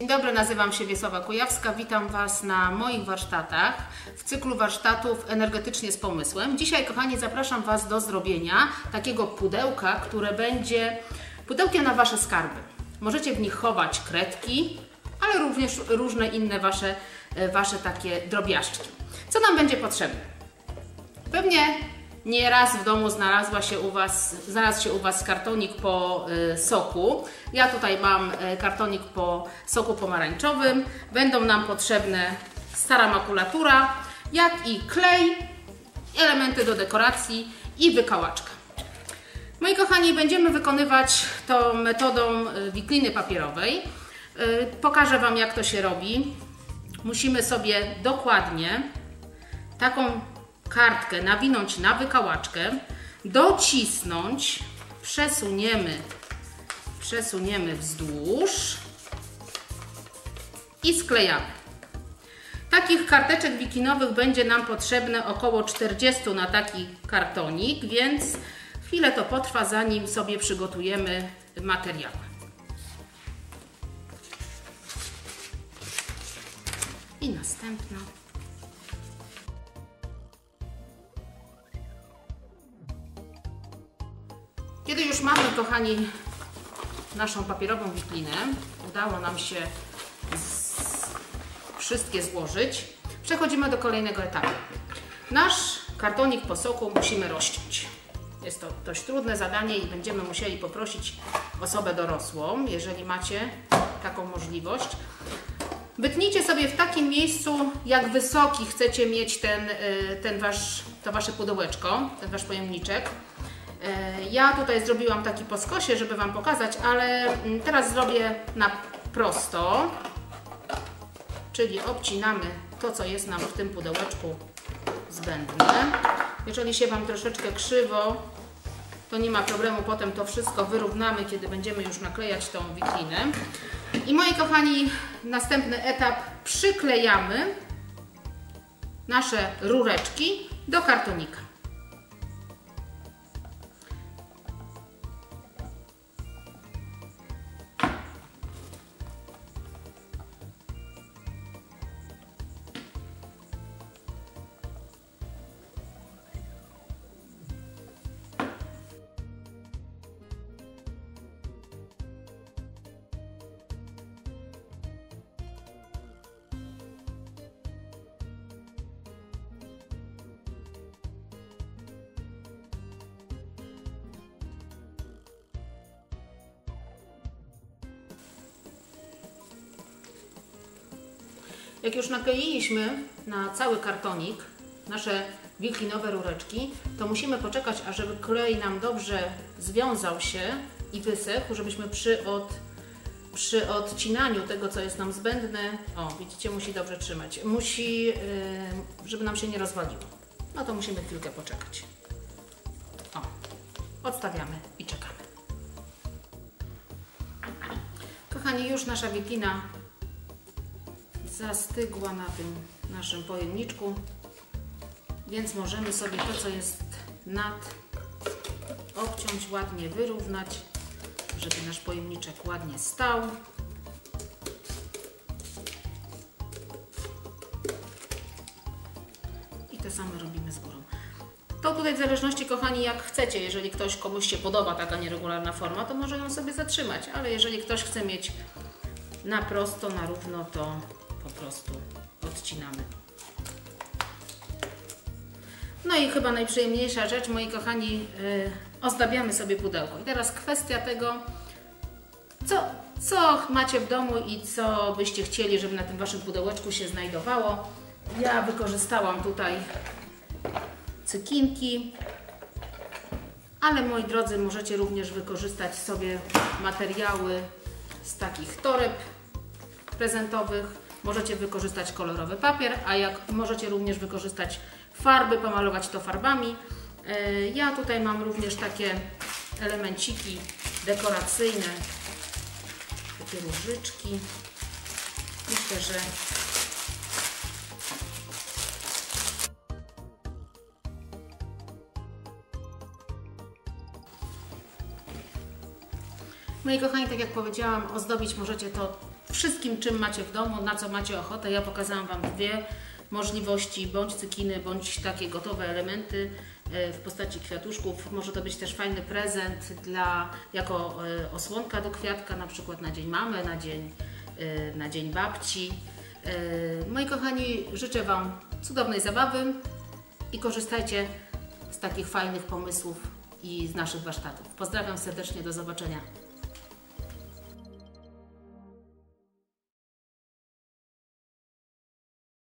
Dzień dobry, nazywam się Wiesława Kujawska. Witam Was na moich warsztatach w cyklu warsztatów energetycznie z pomysłem. Dzisiaj, kochani, zapraszam Was do zrobienia takiego pudełka, które będzie pudełkiem na Wasze skarby. Możecie w nich chować kredki, ale również różne inne Wasze, e, wasze takie drobiażdżki. Co nam będzie potrzebne? Pewnie Nieraz w domu znalazła się u Was, znalazł się u Was kartonik po y, soku. Ja tutaj mam y, kartonik po soku pomarańczowym. Będą nam potrzebne stara makulatura, jak i klej, elementy do dekoracji i wykałaczka. Moi kochani, będziemy wykonywać to metodą y, wikliny papierowej. Pokażę Wam jak to się robi. Musimy sobie dokładnie taką kartkę nawinąć na wykałaczkę, docisnąć, przesuniemy, przesuniemy wzdłuż i sklejamy. Takich karteczek wikinowych będzie nam potrzebne około 40 na taki kartonik, więc chwilę to potrwa, zanim sobie przygotujemy materiał. I następna. Kiedy już mamy, kochani, naszą papierową wiklinę, udało nam się wszystkie złożyć, przechodzimy do kolejnego etapu. Nasz kartonik po soku musimy rozciąć. Jest to dość trudne zadanie i będziemy musieli poprosić osobę dorosłą, jeżeli macie taką możliwość. Wytnijcie sobie w takim miejscu, jak wysoki chcecie mieć ten, y, ten wasz, to wasze pudełeczko, ten wasz pojemniczek. E, ja tutaj zrobiłam taki po skosie, żeby Wam pokazać, ale mm, teraz zrobię na prosto, czyli obcinamy to, co jest nam w tym pudełeczku zbędne. Jeżeli się Wam troszeczkę krzywo, to nie ma problemu, potem to wszystko wyrównamy, kiedy będziemy już naklejać tą wiklinę. I moi kochani, następny etap, przyklejamy nasze rureczki do kartonika. Jak już nakleiliśmy na cały kartonik nasze wiklinowe rureczki, to musimy poczekać, ażeby klej nam dobrze związał się i wysechł, żebyśmy przy, od, przy odcinaniu tego, co jest nam zbędne, o widzicie, musi dobrze trzymać, musi, yy, żeby nam się nie rozwaliło. No to musimy chwilkę poczekać. O, odstawiamy i czekamy. Kochani, już nasza wiklina zastygła na tym naszym pojemniczku, więc możemy sobie to, co jest nad, obciąć, ładnie wyrównać, żeby nasz pojemniczek ładnie stał. I to samo robimy z górą. To tutaj w zależności, kochani, jak chcecie. Jeżeli ktoś komuś się podoba taka nieregularna forma, to może ją sobie zatrzymać, ale jeżeli ktoś chce mieć na prosto, na równo, to po prostu odcinamy. No i chyba najprzyjemniejsza rzecz, moi kochani, yy, ozdabiamy sobie pudełko. I teraz kwestia tego, co, co macie w domu i co byście chcieli, żeby na tym Waszym pudełeczku się znajdowało. Ja wykorzystałam tutaj cykinki, ale moi drodzy, możecie również wykorzystać sobie materiały z takich toreb prezentowych. Możecie wykorzystać kolorowy papier, a jak możecie również wykorzystać farby, pomalować to farbami. E, ja tutaj mam również takie elemenciki dekoracyjne, takie różyczki. Myślę, że Moi kochani, tak jak powiedziałam, ozdobić możecie to wszystkim, czym macie w domu, na co macie ochotę. Ja pokazałam Wam dwie możliwości, bądź cykiny, bądź takie gotowe elementy e, w postaci kwiatuszków. Może to być też fajny prezent dla, jako e, osłonka do kwiatka, na przykład na dzień mamy, na dzień, e, na dzień babci. Moi kochani, życzę Wam cudownej zabawy i korzystajcie z takich fajnych pomysłów i z naszych warsztatów. Pozdrawiam serdecznie, do zobaczenia.